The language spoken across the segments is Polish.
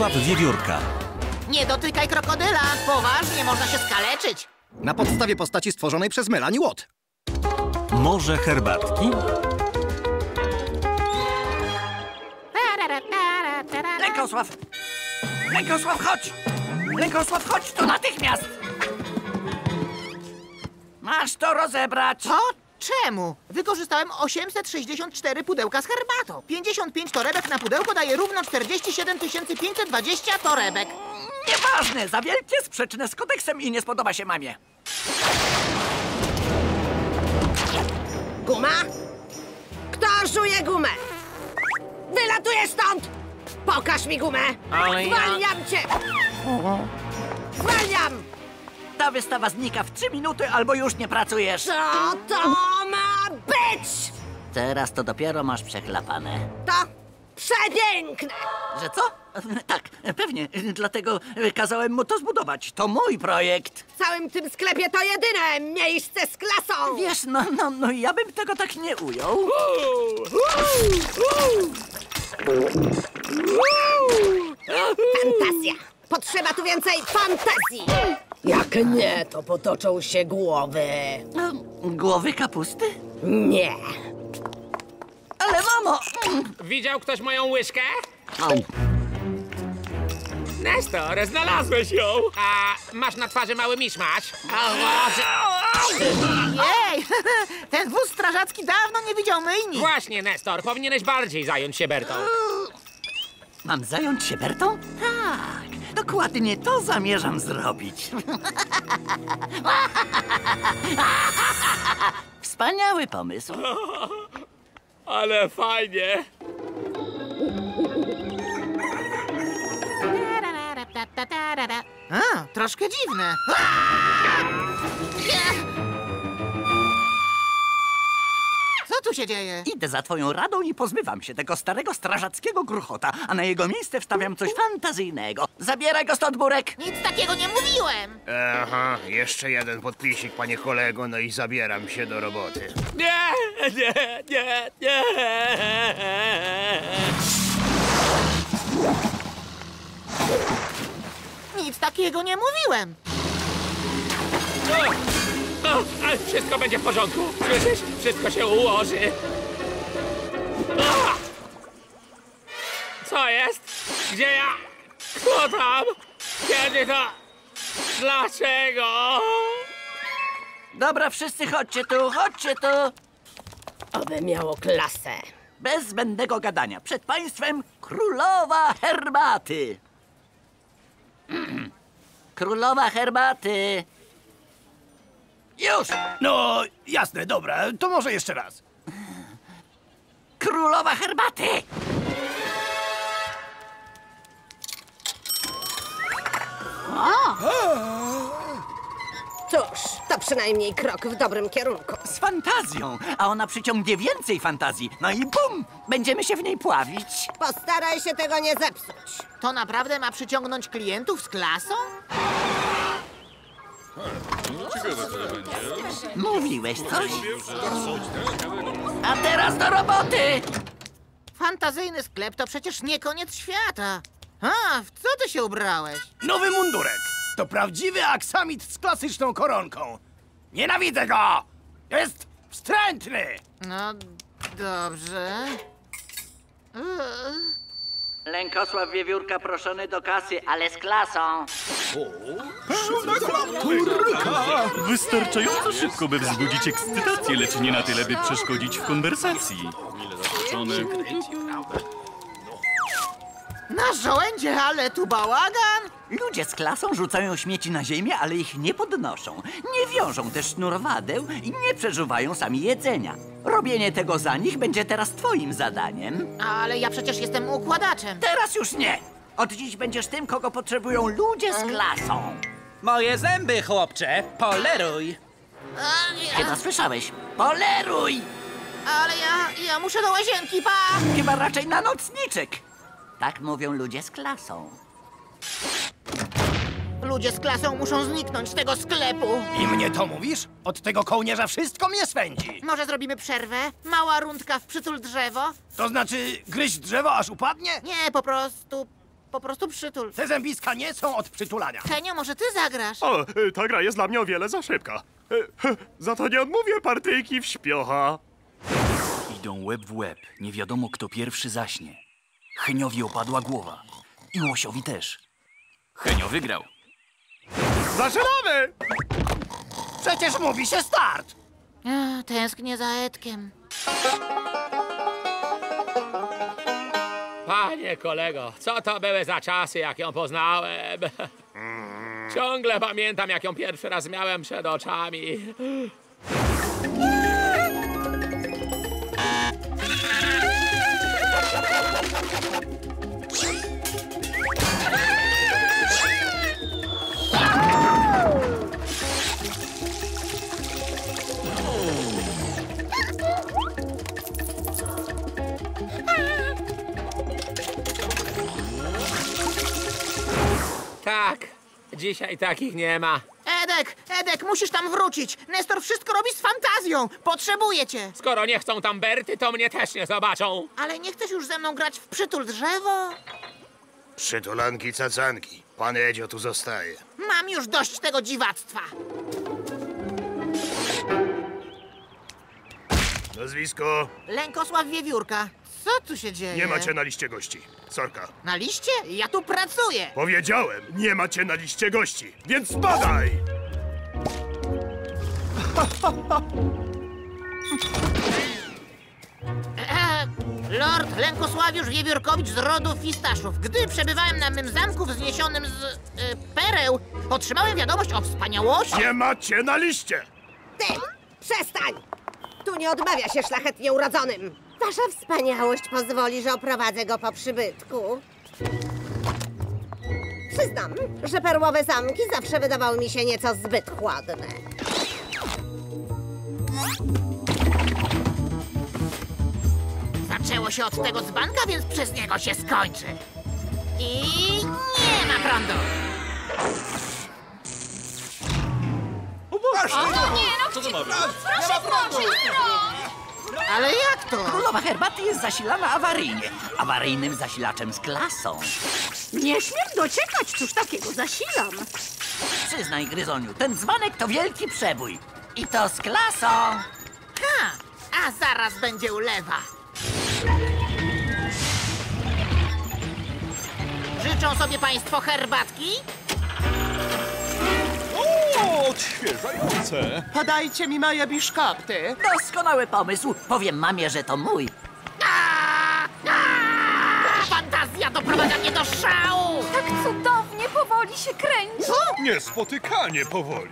Lękosław Wiewiórka. Nie dotykaj krokodyla! Poważnie, można się skaleczyć! Na podstawie postaci stworzonej przez Melanie Watt. Morze herbatki. Lękosław! Lękosław, chodź! Lękosław, chodź tu natychmiast! Masz to rozebrać! Co? Czemu? Wykorzystałem 864 pudełka z herbatą. 55 torebek na pudełko daje równo 47 520 torebek. Nieważne, za wielkie, sprzeczne z kodeksem i nie spodoba się mamie. Guma? Kto żuje gumę? Wylatuję stąd! Pokaż mi gumę! Ale ja- Zwalniam cię! Zwalniam! Ta wystawa znika w trzy minuty albo już nie pracujesz. Co to ma być? Teraz to dopiero masz przechlapane. To przepiękne! Że co? Tak, pewnie. Dlatego kazałem mu to zbudować. To mój projekt. W całym tym sklepie to jedyne miejsce z klasą! Wiesz, no, no, no ja bym tego tak nie ujął. Fantazja! Potrzeba tu więcej fantazji! Jak nie, to potoczą się głowy. Głowy kapusty? Nie. Ale mamo! Widział ktoś moją łyżkę? Nestor, znalazłeś ją! A masz na twarzy mały miszmasz? Jej! Ten wóz strażacki dawno nie widział myjni. Właśnie, Nestor, powinieneś bardziej zająć się Bertą. Mam zająć się Bertą? Tak, dokładnie to zamierzam zrobić. Wspaniały pomysł. Ale fajnie! A, troszkę dziwne. tu się dzieje? Idę za twoją radą i pozbywam się tego starego strażackiego gruchota, a na jego miejsce wstawiam coś fantazyjnego. Zabieraj go stąd, Burek! Nic takiego nie mówiłem. Aha, jeszcze jeden podpisik, panie kolego, no i zabieram się do roboty. Nie, nie, nie, nie! Nic takiego nie mówiłem. O, ale wszystko będzie w porządku. Słyszysz? Wszystko się ułoży. Co jest? Gdzie ja? Kto tam? Kiedy to? Dlaczego? Dobra, wszyscy chodźcie tu, chodźcie tu! Oby miało klasę. Bez zbędnego gadania. Przed państwem królowa herbaty. Królowa herbaty. Już! No, jasne, dobra, to może jeszcze raz. Królowa herbaty! Cóż, to przynajmniej krok w dobrym kierunku. Z fantazją, a ona przyciągnie więcej fantazji. No i bum! Będziemy się w niej pławić. Postaraj się tego nie zepsuć. To naprawdę ma przyciągnąć klientów z klasą? Mówiłeś coś? A teraz do roboty! Fantazyjny sklep to przecież nie koniec świata. A, w co ty się ubrałeś? Nowy mundurek. To prawdziwy aksamit z klasyczną koronką. Nienawidzę go! Jest wstrętny! No, dobrze. Eee. Lękosław Wiewiórka proszony do kasy, ale z klasą. Wystarczająco szybko, by wzbudzić ekscytację, lecz nie na tyle, by przeszkodzić w konwersacji. Zaznaczone. Na żołędzie, ale tu bałagan! Ludzie z klasą rzucają śmieci na ziemię, ale ich nie podnoszą. Nie wiążą też sznurwadeł i nie przeżuwają sami jedzenia. Robienie tego za nich będzie teraz twoim zadaniem. Ale ja przecież jestem układaczem. Teraz już nie! Od dziś będziesz tym, kogo potrzebują ludzie z klasą. Moje zęby, chłopcze, poleruj. A, Chyba ja, słyszałeś. Poleruj! ale ja, ja muszę do łazienki, pa! Chyba raczej na nocniczek. Tak mówią ludzie z klasą. Ludzie z klasą muszą zniknąć z tego sklepu. I mnie to mówisz? Od tego kołnierza wszystko mnie swędzi. Może zrobimy przerwę? Mała rundka w przytul drzewo? To znaczy gryźć drzewo, aż upadnie? Nie, po prostu Po prostu przytul. Te zębiska nie są od przytulania. Henio, może ty zagrasz? O, y, ta gra jest dla mnie o wiele za szybka. Y, hy, Za to nie odmówię partyjki w śpiocha. Idą łeb w łeb. Nie wiadomo, kto pierwszy zaśnie. Heniowi opadła głowa. I Łosiowi też. Henio wygrał. Zaczynamy! Przecież mówi się start. Tęsknię za Edkiem. Panie kolego, co to były za czasy, jak ją poznałem? Ciągle pamiętam, jak ją pierwszy raz miałem przed oczami. Dzisiaj takich nie ma. Edek, Edek, musisz tam wrócić. Nestor wszystko robi z fantazją. Potrzebuję cię. Skoro nie chcą tam Berty, to mnie też nie zobaczą. Ale nie chcesz już ze mną grać w przytul drzewo? Przytulanki cacanki. Pan Edzio tu zostaje. Mam już dość tego dziwactwa. Nazwisko? Lękosław Wiewiórka. Co tu się dzieje? Nie macie na liście gości. Sorka. Na liście? Ja tu pracuję. Powiedziałem, nie macie na liście gości, więc spadaj! E, Lord Lękosławiusz Wiewiórkowicz z rodu Fistaszów. Gdy przebywałem na mym zamku wzniesionym z e, pereł, otrzymałem wiadomość o wspaniałości. Nie macie na liście! Ty, przestań! Tu nie odmawia się szlachetnie urodzonym. Wasza wspaniałość pozwoli, że oprowadzę go po przybytku. Przyznam, że perłowe zamki zawsze wydawały mi się nieco zbyt chłodne. Zaczęło się od tego dzbanka, więc przez niego się skończy. I nie ma prądu. Ale jak to? Królowa herbaty jest zasilana awaryjnie. Awaryjnym zasilaczem z klasą. Nie śmiem dociekać, cóż takiego zasilam. Przyznaj, Gryzoniu, ten dzbanek to wielki przebój. I to z klasą. Ha! A zaraz będzie ulewa. Życzą sobie państwo herbatki? Podajcie mi moje biszkopty. Doskonały pomysł. Powiem mamie, że to mój. Fantazja doprowadza mnie do szału! Tak cudownie powoli się kręci. Niespotykanie powoli.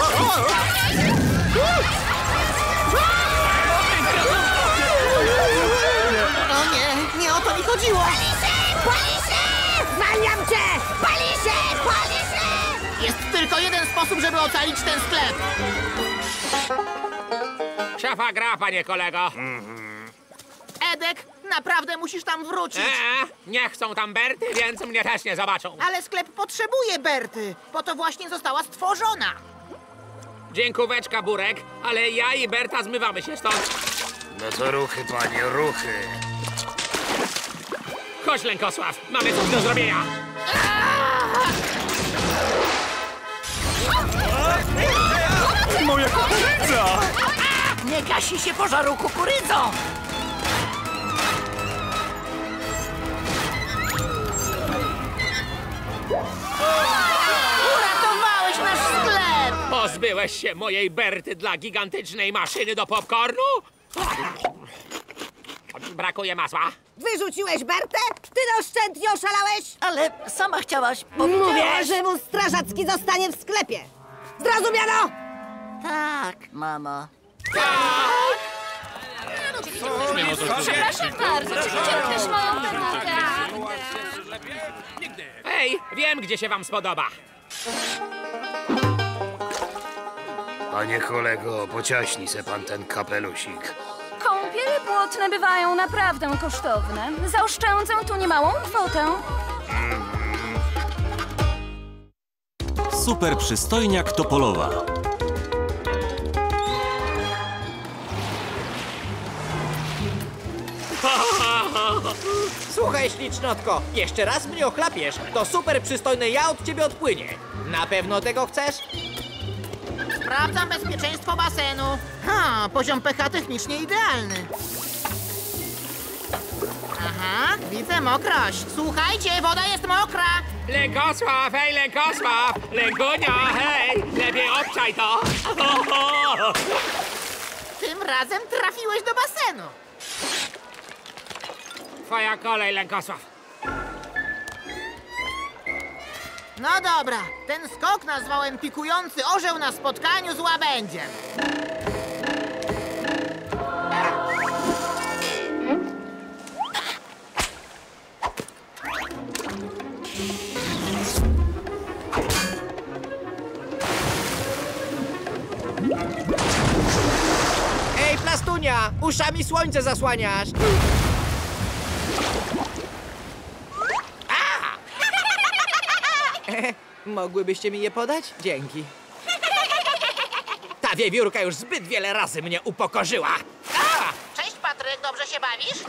O chodziło! Pali się! Zwalniam cię! Pali się! Pali się! Jest tylko jeden sposób, żeby ocalić ten sklep. Szafa gra, panie kolego. Edek, naprawdę musisz tam wrócić. Eee, nie chcą tam Berty, więc mnie też nie zobaczą. Ale sklep potrzebuje Berty, po to właśnie została stworzona. Dziękóweczka, Burek, ale ja i Berta zmywamy się stąd. No to ruchy, panie, ruchy. Chodź, Lękosław, mamy coś do zrobienia. Moja kukurydza! Nie gasi się pożaru kukurydzą. Uratowałeś nasz sklep! Pozbyłeś się mojej Berty dla gigantycznej maszyny do popcornu? Brakuje masła. Wyrzuciłeś Bertę? Ty oszczędnie oszalałeś? Ale sama chciałaś, Mówię, że wóz strażacki zostanie w sklepie. Zrozumiano? Tak, mamo. Przepraszam bardzo, czy ktoś moją perukę? Ej, wiem, gdzie się wam spodoba. Panie kolego, pociaśnij se pan ten kapelusik. Rowery błotne bywają naprawdę kosztowne. Zaoszczędzę tu niemałą kwotę. Super przystojniak Topolowa. Słuchaj, ślicznotko, jeszcze raz mnie ochlapiesz, to superprzystojne ja od ciebie odpłynie. Na pewno tego chcesz? Sprawdzam bezpieczeństwo basenu. Ha, poziom pH technicznie idealny. Aha, widzę mokrość. Słuchajcie, woda jest mokra. Lękosław, hej, Lękosław! Lęgunio, hej! Lepiej obczaj to! Tym razem trafiłeś do basenu. Twoja kolej, Lękosław. No dobra, ten skok nazwałem pikujący orzeł na spotkaniu z łabędziem. Ej, plastunia, uszami słońce zasłaniasz. A! Mogłybyście mi je podać? Dzięki. Ta wiewiórka już zbyt wiele razy mnie upokorzyła. Cześć Patryk, dobrze się bawisz?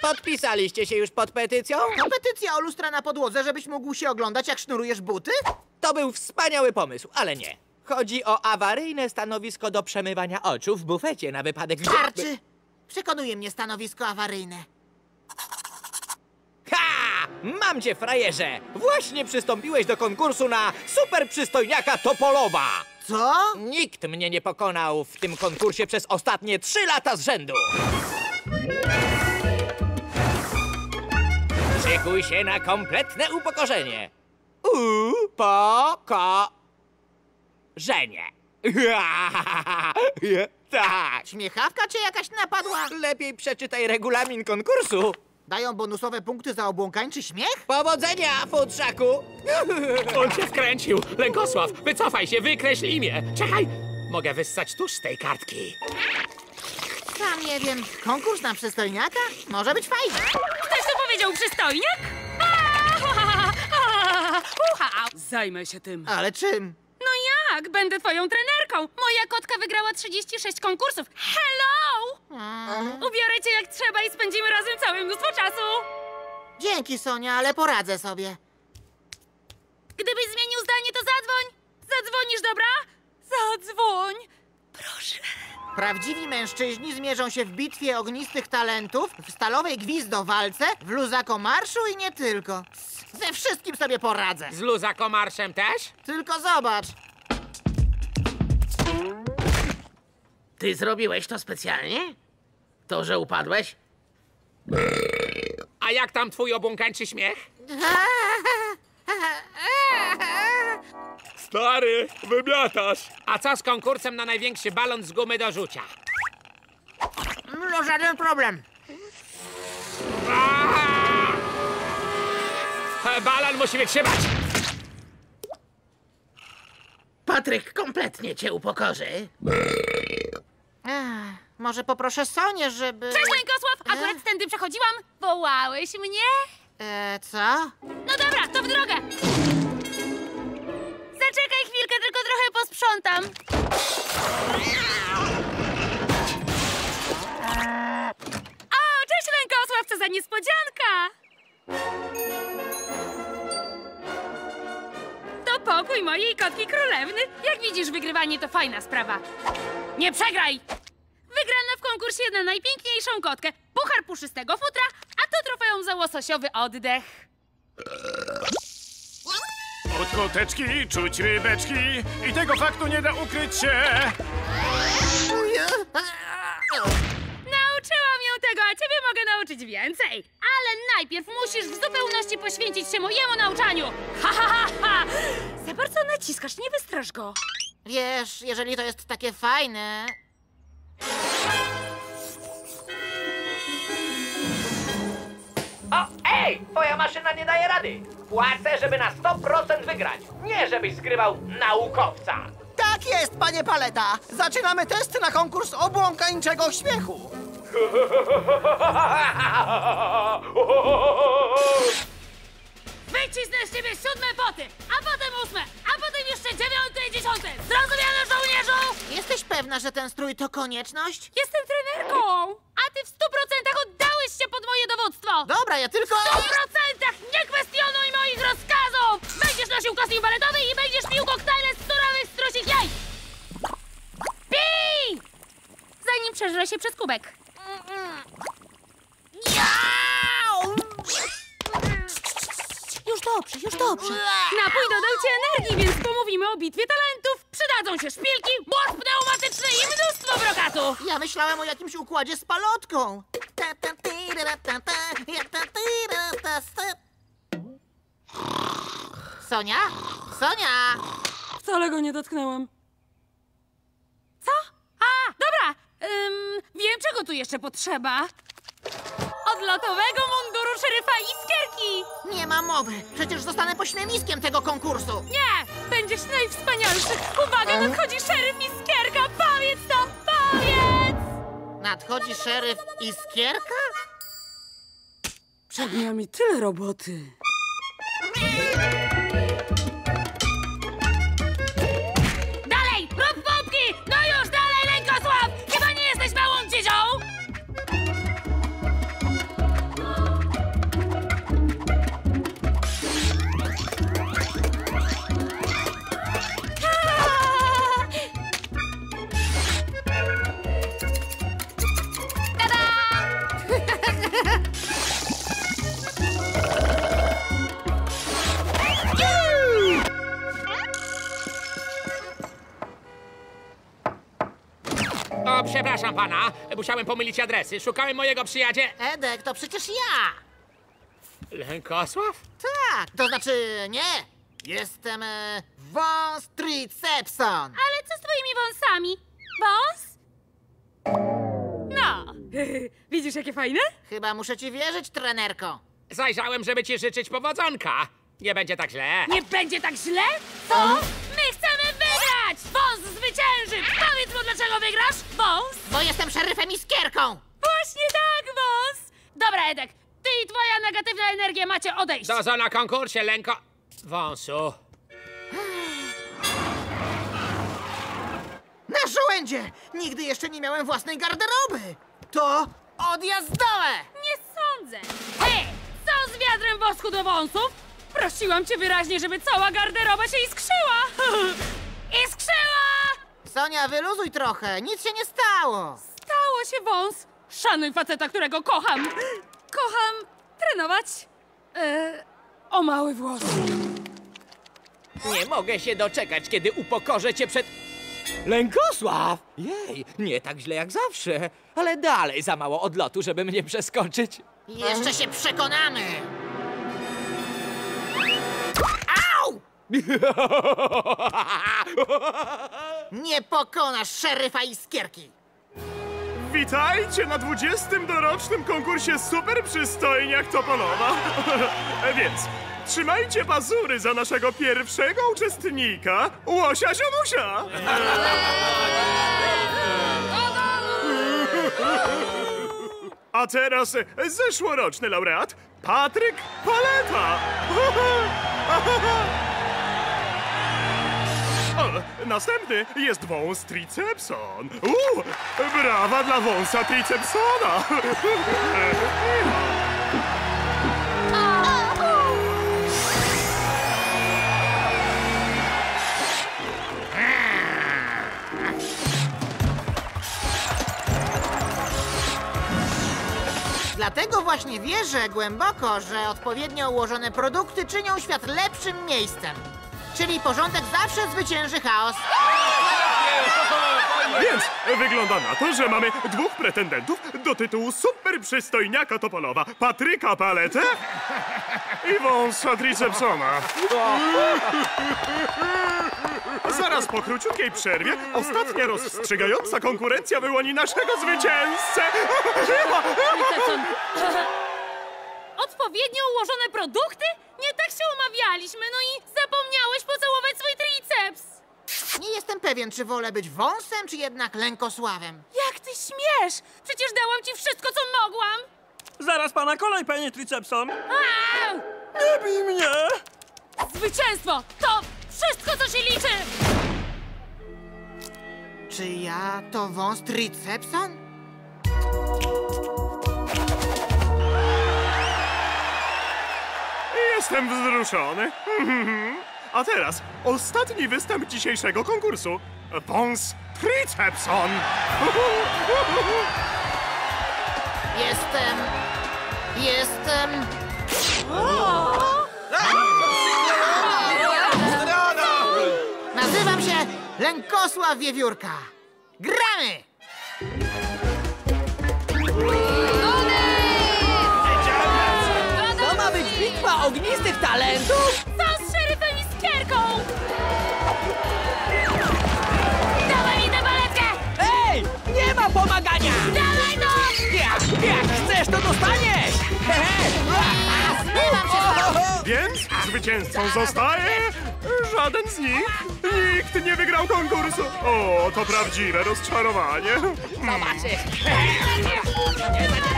Podpisaliście się już pod petycją? To petycja o lustra na podłodze, żebyś mógł się oglądać, jak sznurujesz buty? To był wspaniały pomysł, ale nie. Chodzi o awaryjne stanowisko do przemywania oczu w bufecie na wypadek... Starczy! Przekonuje mnie stanowisko awaryjne. Mam cię, frajerze! Właśnie przystąpiłeś do konkursu na super przystojniaka Topolowa! Co? Nikt mnie nie pokonał w tym konkursie przez ostatnie trzy lata z rzędu! Szykuj się na kompletne upokorzenie! Upokorzenie! tak! Śmiechawka cię jakaś napadła? Lepiej przeczytaj regulamin konkursu! Dają bonusowe punkty za obłąkańczy śmiech? Powodzenia, futrzaku! On cię wkręcił! Lękosław, wycofaj się, wykreśl imię! Czekaj! Mogę wyssać tuż z tej kartki. Sam nie wiem. Konkurs na przystojniaka? Może być fajny. Ktoś to powiedział przystojniak? Ucha! Zajmę się tym. Ale czym? No jak? Będę twoją trenerką. Moja kotka wygrała 36 konkursów. Hello! Ubiorę cię jak trzeba i spędzimy razem całe mnóstwo czasu. Dzięki, Sonia, ale poradzę sobie. Gdybyś zmienił zdanie, to zadzwoń. Zadzwonisz, dobra? Zadzwoń. Proszę. Prawdziwi mężczyźni zmierzą się w bitwie ognistych talentów, w stalowej gwizdowalce, w luzakomarszu i nie tylko. Ze wszystkim sobie poradzę. Z luzakomarszem też? Tylko zobacz. Ty zrobiłeś to specjalnie? To, że upadłeś? A jak tam twój obłąkańczy śmiech? Stary, wymiatasz! A co z konkursem na największy balon z gumy do rzucia? No żaden problem. Balon musi wytrzymać! Patryk kompletnie cię upokorzy. Ech, może poproszę Sonię, żeby... Cześć, Lękosław! Akurat tędy przechodziłam. Wołałeś mnie? E, co? No dobra, to w drogę. Zaczekaj chwilkę, tylko trochę posprzątam. O, cześć Lękosław, co za niespodzianka! To pokój mojej kotki królewny. Jak widzisz, wygrywanie to fajna sprawa. Nie przegraj! Wygrana w konkursie na najpiękniejszą kotkę, puchar puszystego futra, a to trofeum za łososiowy oddech. Od koteczki czuć rybeczki i tego faktu nie da ukryć się. Nauczyłam ją tego, a ciebie mogę nauczyć więcej. Ale najpierw musisz w zupełności poświęcić się mojemu nauczaniu. Ha, ha, ha, ha! Za bardzo naciskasz, nie wystrasz go. Wiesz, jeżeli to jest takie fajne... O, ej! Twoja maszyna nie daje rady! Płacę, żeby na 100% wygrać. Nie, żebyś zgrywał naukowca. Tak jest, panie Paleta! Zaczynamy test na konkurs obłąkańczego śmiechu. Wycisnę z ciebie siódme poty, a potem ósme, a potem jeszcze dziewiąte i dziesiąte. Zrozumiano, żołnierzu? Jesteś pewna, że ten strój to konieczność? Jestem trenerką! A ty w stu procentach oddałeś się pod moje dowództwo! Dobra, ja tylko... W stu procentach! Nie kwestionuj moich rozkazów! Będziesz nosił kostium baletowy i będziesz pił koktajle z surowych strusich jaj! Pij! Zanim przeżre się przez kubek. Już dobrze, już dobrze. Napój dodał ci energii, więc pomówimy o bitwie talentów. Przydadzą się szpilki, błot pneumatyczny i mnóstwo brokatu. Ja myślałem o jakimś układzie z palotką. Sonia? Sonia! Wcale go nie dotknęłam. Co? A, dobra! Ym, wiem, czego tu jeszcze potrzeba. Odlotowego munduru szeryfa Iskierki! Nie ma mowy. Przecież zostanę pośmiewiskiem tego konkursu. Nie! Będziesz najwspanialszy! Uwaga, nadchodzi szeryf Iskierka! Powiedz to! Powiedz! Nadchodzi szeryf Iskierka? Przed nami tyle roboty. Pana, musiałem pomylić adresy. Szukałem mojego przyjaciela. Edek, to przecież ja. Lękosław? Tak, to znaczy nie. Jestem e, Wąs Tricepson. Ale co z twoimi wąsami? Wąs? No, widzisz jakie fajne? Chyba muszę ci wierzyć, trenerko. Zajrzałem, żeby ci życzyć powodzonka. Nie będzie tak źle. Nie będzie tak źle? Co? My chcemy wygrać! Wąs zwycięży! Powiedz mu, dlaczego wygrasz? Wąs? Bo jestem szeryfem Iskierką. Właśnie tak, wąs! Dobra, Edek, ty i twoja negatywna energia macie odejść. Dozo na konkursie, Lęko... Wąsu. Na żołędzie! Nigdy jeszcze nie miałem własnej garderoby. To odjazdowe. Nie sądzę. Hej, co z wiadrem wosku do wąsów? Prosiłam cię wyraźnie, żeby cała garderoba się iskrzyła. Iskrzyła! Sonia, wyluzuj trochę. Nic się nie stało. Stało się wąs. Szanuj faceta, którego kocham. Kocham trenować. E, o mały włos. Nie mogę się doczekać, kiedy upokorzę cię przed... Lękosław! Jej, nie tak źle jak zawsze, ale dalej za mało odlotu, żeby mnie przeskoczyć. Jeszcze się przekonamy. Nie pokonasz szeryfa Iskierki. Witajcie na 20. dorocznym konkursie Super Przystojniak Topolowa. Więc trzymajcie pazury za naszego pierwszego uczestnika, Łosia Ziomusia. A teraz zeszłoroczny laureat, Patryk Paleta. Następny jest wąs Tricepson. Uuu, brawa dla wąsa Tricepsona. Dlatego właśnie wierzę głęboko, że odpowiednio ułożone produkty czynią świat lepszym miejscem. Czyli porządek zawsze zwycięży chaos. Więc wygląda na to, że mamy dwóch pretendentów do tytułu super przystojniaka Topolowa. Patryka Paletę i wąsa Tricepsona. Zaraz po króciutkiej przerwie ostatnia rozstrzygająca konkurencja wyłoni naszego zwycięzcę. Odpowiednio ułożone produkty? Nie tak się umawialiśmy, no i zapomniałeś pocałować swój triceps. Nie jestem pewien, czy wolę być wąsem, czy jednak lękosławem. Jak ty śmiesz? Przecież dałam ci wszystko, co mogłam. Zaraz pana kolej, panie Tricepson. Nie bij mnie! Zwycięstwo to wszystko, co się liczy! Czy ja to wąs Tricepson? Jestem wzruszony. A teraz ostatni występ dzisiejszego konkursu. Wąs Tricepson. Jestem... Jestem... Nazywam się Lękosław Wiewiórka. Gramy! Ognistych talentów? Co z szeryfem i skierką? Dawaj mi tę baletkę! Ej, nie ma pomagania! Dawaj no! Jak, jak chcesz, to dostaniesz! Hehe. Zbywam się Więc zwycięzcą zostaje żaden z nich. Nikt nie wygrał konkursu. O, to prawdziwe rozczarowanie. Zobaczysz.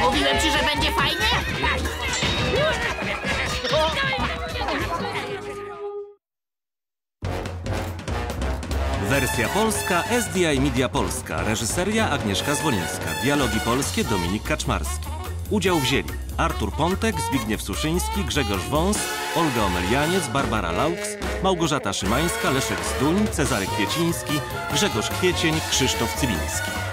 Mówiłem ci, że będzie fajnie? Wersja polska SDI Media Polska. Reżyseria Agnieszka Zwolińska. Dialogi polskie Dominik Kaczmarski. Udział wzięli Artur Pontek, Zbigniew Suszyński, Grzegorz Wąs, Olga Omelianiec, Barbara Laux, Małgorzata Szymańska, Leszek Zduń, Cezary Kwieciński, Grzegorz Kwiecień, Krzysztof Cywiński.